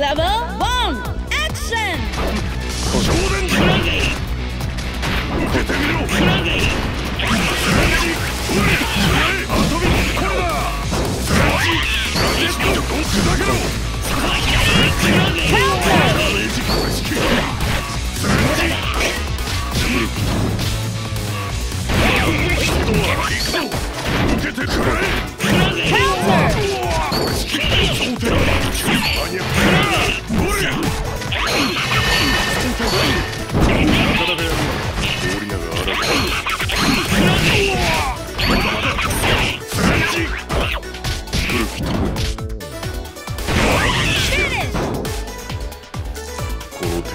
Level 1! Action! 少年クラゲ受けてみろクラゲクラゲアトミックコーナークラゲラケットを砕けろクラゲカウンターレジコレシキクラゲ人は行くぞ受けてくれ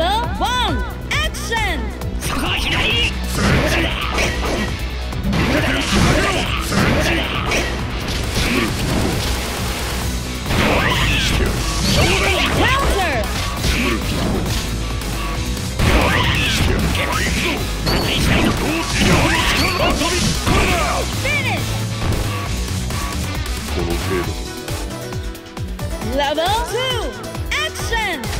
Level 1, action! Finish! Level 2, action!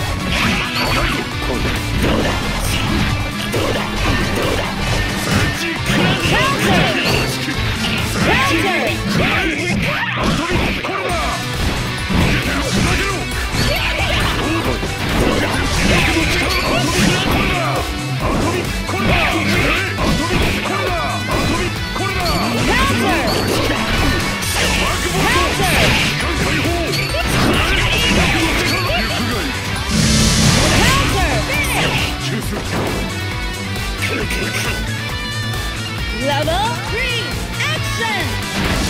どうだ Level 3, action!